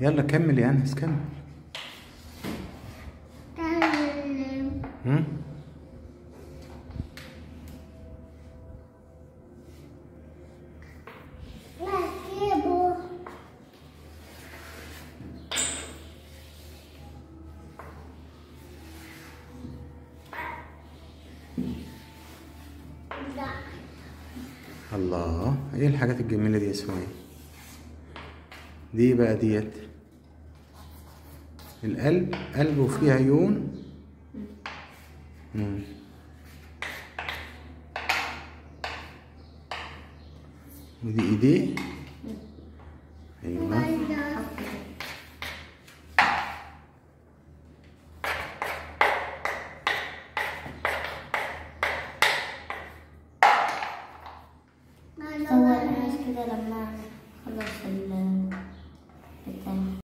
يلا كمل يا أنس كمل. الله إيه الحاجات الجميلة دي يا سمية دي بقى ديت. القلب قلب وفيه عيون. ودي ايديه. أيوه.